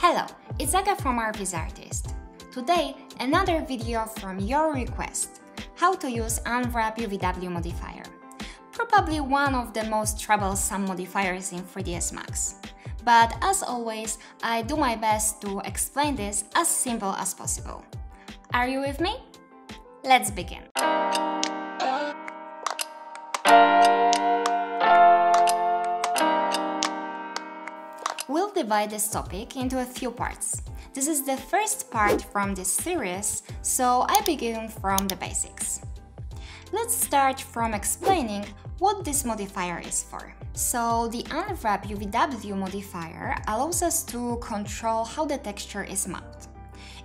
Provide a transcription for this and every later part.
Hello, it's Aga from ArchVizArtist. Today, another video from your request, how to use Unwrap UVW modifier. Probably one of the most troublesome modifiers in 3ds Max. But as always, I do my best to explain this as simple as possible. Are you with me? Let's begin. Divide this topic into a few parts. This is the first part from this series, so I begin from the basics. Let's start from explaining what this modifier is for. So the Unwrap UVW modifier allows us to control how the texture is mapped.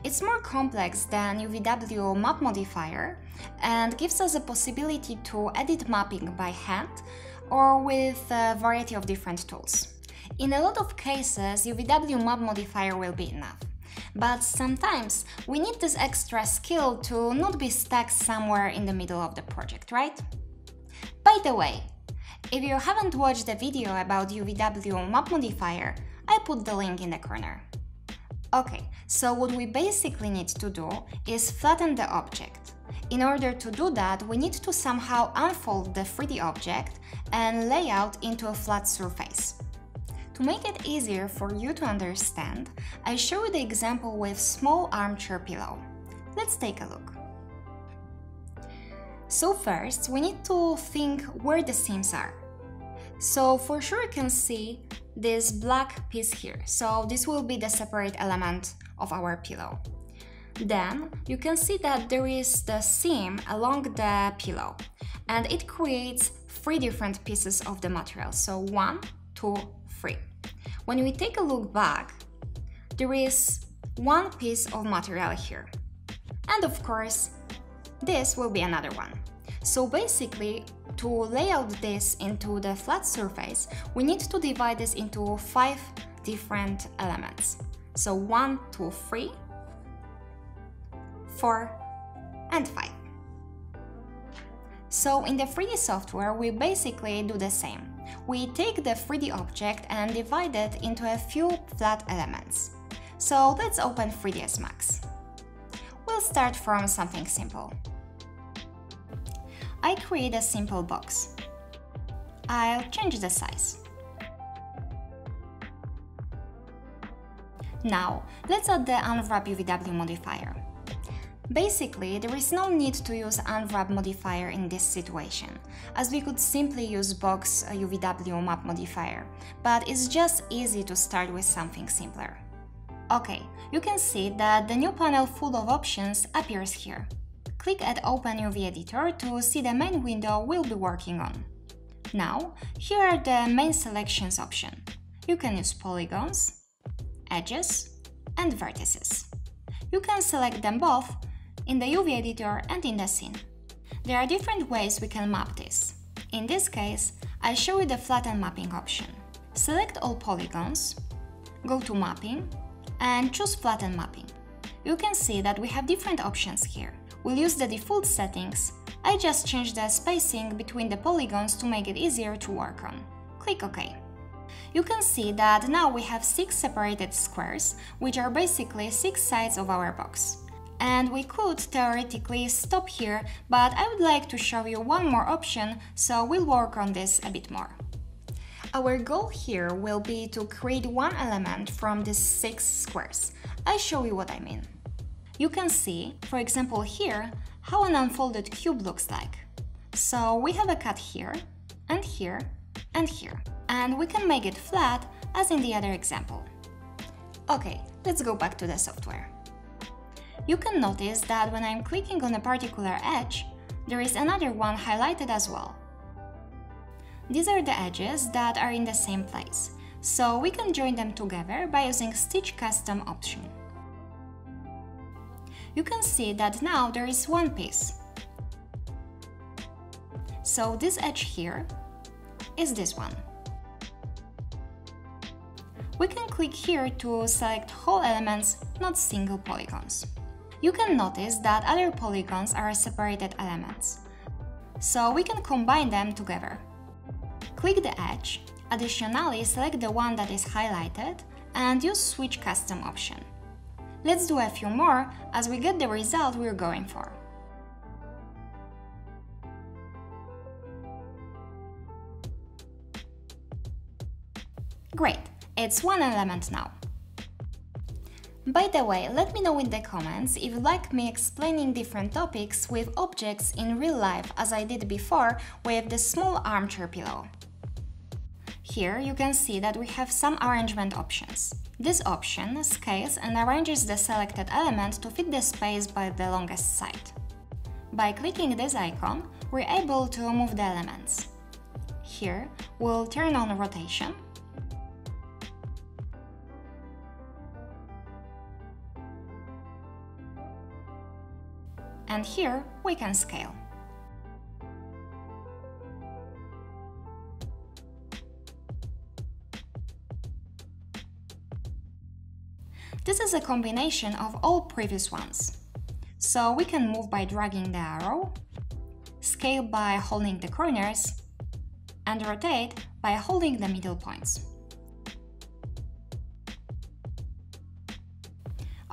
It's more complex than UVW map modifier and gives us a possibility to edit mapping by hand or with a variety of different tools. In a lot of cases, UVW map modifier will be enough. But sometimes we need this extra skill to not be stuck somewhere in the middle of the project, right? By the way, if you haven't watched the video about UVW map modifier, I put the link in the corner. Okay, so what we basically need to do is flatten the object. In order to do that, we need to somehow unfold the 3D object and lay out into a flat surface. To make it easier for you to understand, I show the example with small armchair pillow. Let's take a look. So first, we need to think where the seams are. So for sure you can see this black piece here, so this will be the separate element of our pillow. Then you can see that there is the seam along the pillow and it creates three different pieces of the material. So one, two, free. When we take a look back, there is one piece of material here. And of course, this will be another one. So basically, to lay out this into the flat surface, we need to divide this into five different elements. So one, two, three, four, and five. So in the 3D software, we basically do the same. We take the 3D object and divide it into a few flat elements. So let's open 3ds Max. We'll start from something simple. I create a simple box. I'll change the size. Now, let's add the Unwrap UVW modifier. Basically, there is no need to use unwrap modifier in this situation, as we could simply use box uh, UVW map modifier, but it's just easy to start with something simpler. Okay, you can see that the new panel full of options appears here. Click at Open UV Editor to see the main window we'll be working on. Now, here are the main selections option. You can use polygons, edges, and vertices. You can select them both in the UV editor and in the scene. There are different ways we can map this. In this case, I show you the flatten mapping option. Select all polygons, go to mapping, and choose flatten mapping. You can see that we have different options here. We'll use the default settings. I just changed the spacing between the polygons to make it easier to work on. Click OK. You can see that now we have 6 separated squares, which are basically 6 sides of our box. And we could theoretically stop here, but I would like to show you one more option, so we'll work on this a bit more. Our goal here will be to create one element from these six squares. I'll show you what I mean. You can see, for example here, how an unfolded cube looks like. So we have a cut here, and here, and here. And we can make it flat, as in the other example. Okay, let's go back to the software you can notice that when I'm clicking on a particular edge, there is another one highlighted as well. These are the edges that are in the same place, so we can join them together by using Stitch Custom option. You can see that now there is one piece. So this edge here is this one. We can click here to select whole elements, not single polygons you can notice that other polygons are separated elements. So we can combine them together. Click the edge, additionally select the one that is highlighted and use Stitch Custom option. Let's do a few more as we get the result we're going for. Great, it's one element now. By the way, let me know in the comments if you'd like me explaining different topics with objects in real life as I did before with the small armchair pillow. Here you can see that we have some arrangement options. This option scales and arranges the selected element to fit the space by the longest side. By clicking this icon, we're able to move the elements. Here, we'll turn on rotation and here we can scale. This is a combination of all previous ones. So we can move by dragging the arrow, scale by holding the corners, and rotate by holding the middle points.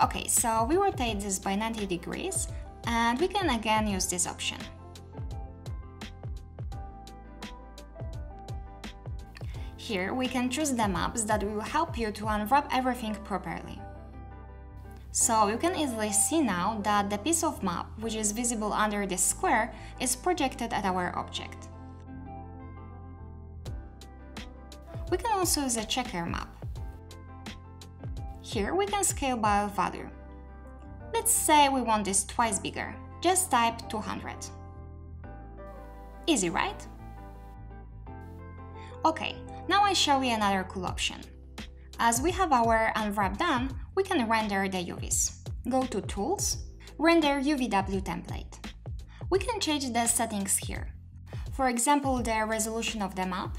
Okay, so we rotate this by 90 degrees and we can again use this option. Here we can choose the maps that will help you to unwrap everything properly. So you can easily see now that the piece of map, which is visible under this square, is projected at our object. We can also use a checker map. Here we can scale by a value. Let's say we want this twice bigger. Just type 200. Easy, right? Okay, now I show you another cool option. As we have our unwrap done, we can render the UVs. Go to Tools, Render UVW template. We can change the settings here. For example, the resolution of the map,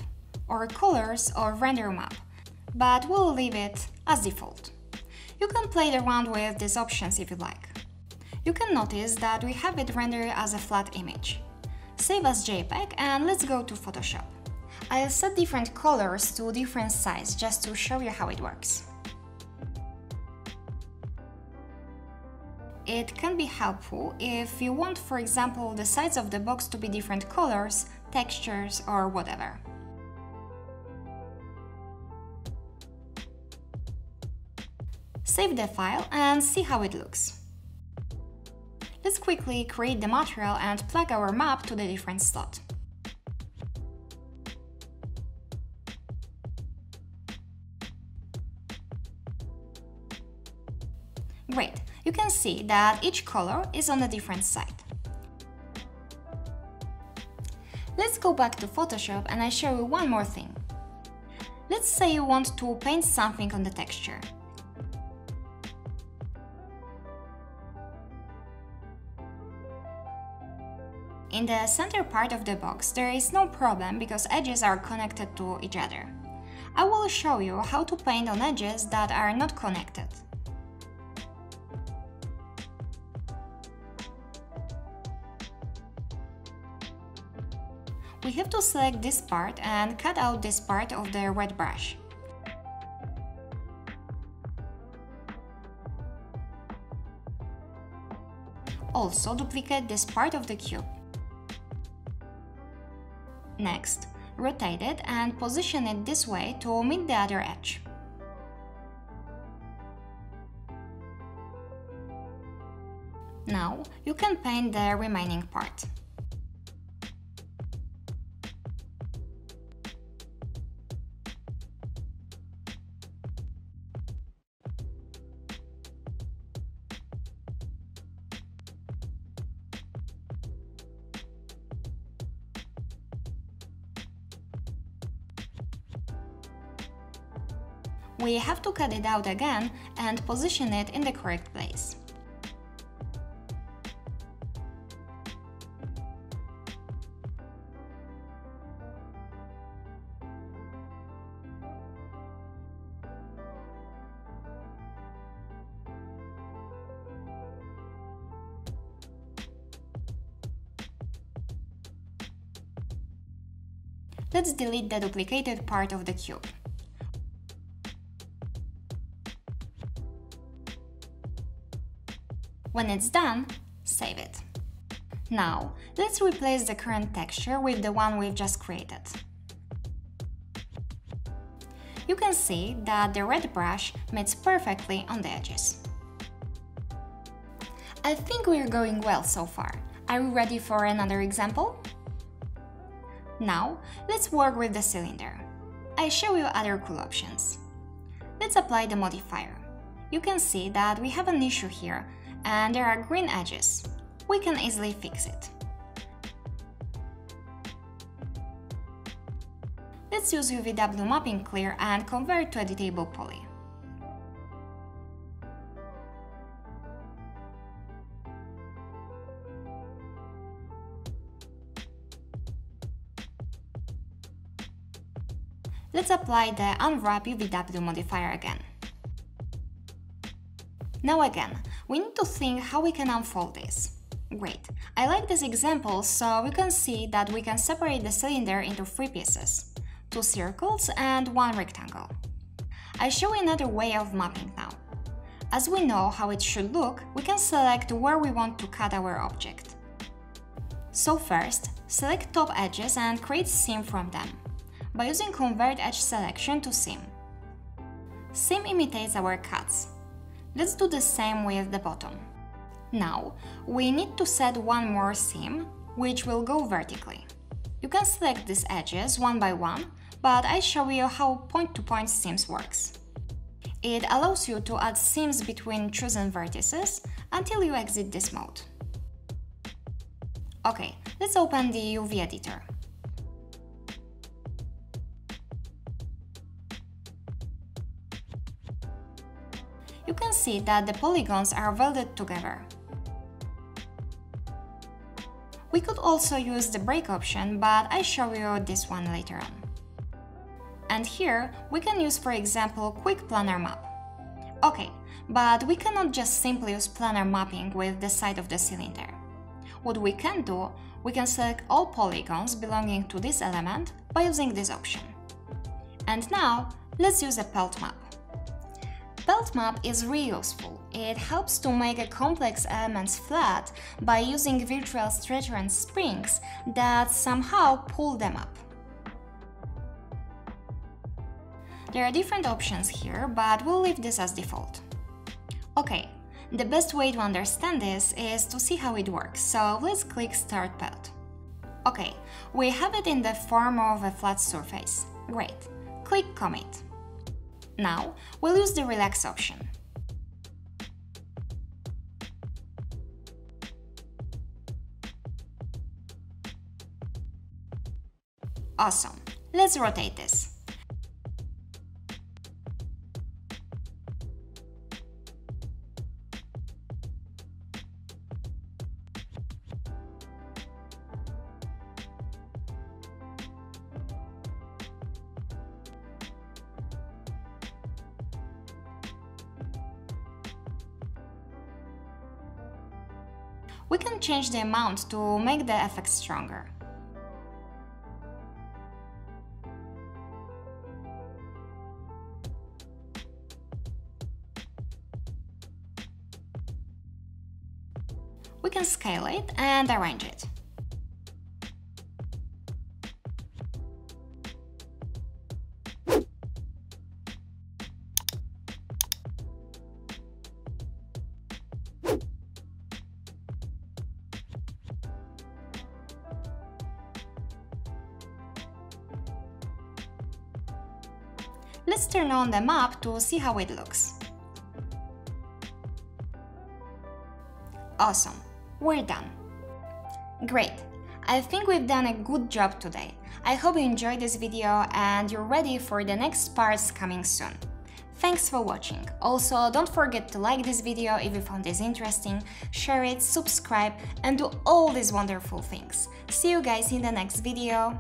or colors or render map, but we'll leave it as default. You can play around with these options if you like. You can notice that we have it rendered as a flat image. Save as JPEG and let's go to Photoshop. I'll set different colors to different size just to show you how it works. It can be helpful if you want, for example, the sides of the box to be different colors, textures or whatever. Save the file and see how it looks. Let's quickly create the material and plug our map to the different slot. Great, you can see that each color is on a different side. Let's go back to Photoshop and I show you one more thing. Let's say you want to paint something on the texture. In the center part of the box there is no problem because edges are connected to each other. I will show you how to paint on edges that are not connected. We have to select this part and cut out this part of the red brush. Also duplicate this part of the cube. Next, rotate it and position it this way to meet the other edge. Now, you can paint the remaining part. We have to cut it out again and position it in the correct place. Let's delete the duplicated part of the cube. When it's done, save it. Now, let's replace the current texture with the one we've just created. You can see that the red brush meets perfectly on the edges. I think we're going well so far. Are you ready for another example? Now, let's work with the cylinder. I show you other cool options. Let's apply the modifier. You can see that we have an issue here and there are green edges. We can easily fix it. Let's use UVW mapping clear and convert to editable poly. Let's apply the Unwrap UVW modifier again. Now again, we need to think how we can unfold this. Great, I like this example so we can see that we can separate the cylinder into three pieces, two circles and one rectangle. I show another way of mapping now. As we know how it should look, we can select where we want to cut our object. So first, select top edges and create seam from them by using Convert Edge selection to Seam. Seam imitates our cuts. Let's do the same with the bottom. Now, we need to set one more seam, which will go vertically. You can select these edges one by one, but I show you how point-to-point -point seams works. It allows you to add seams between chosen vertices until you exit this mode. Okay, let's open the UV editor. Can see that the polygons are welded together. We could also use the break option, but I show you this one later on. And here, we can use for example quick planar map. Okay, but we cannot just simply use planar mapping with the side of the cylinder. What we can do, we can select all polygons belonging to this element by using this option. And now, let's use a pelt map. Pelt map is really useful. It helps to make a complex elements flat by using virtual stretcher and springs that somehow pull them up. There are different options here, but we'll leave this as default. Okay, the best way to understand this is to see how it works, so let's click Start Pelt. Okay, we have it in the form of a flat surface. Great. Click Commit. Now, we'll use the Relax option. Awesome. Let's rotate this. We can change the amount to make the effect stronger. We can scale it and arrange it. Turn on the map to see how it looks. Awesome, we're done. Great, I think we've done a good job today. I hope you enjoyed this video and you're ready for the next parts coming soon. Thanks for watching. Also, don't forget to like this video if you found this interesting, share it, subscribe and do all these wonderful things. See you guys in the next video.